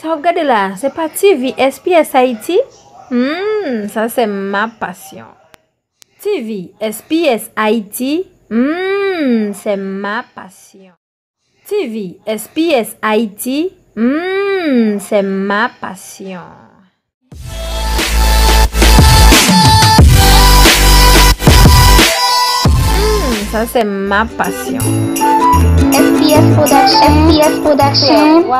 Ça, regardez là, c'est pas TV SPS Haïti. Hmm, ça c'est ma passion. TV SPS Haïti. Hmm, c'est ma passion. TV SPS Haïti. Hmm, c'est ma passion. Hmm, ça c'est ma passion. SPS Production. SPS Production.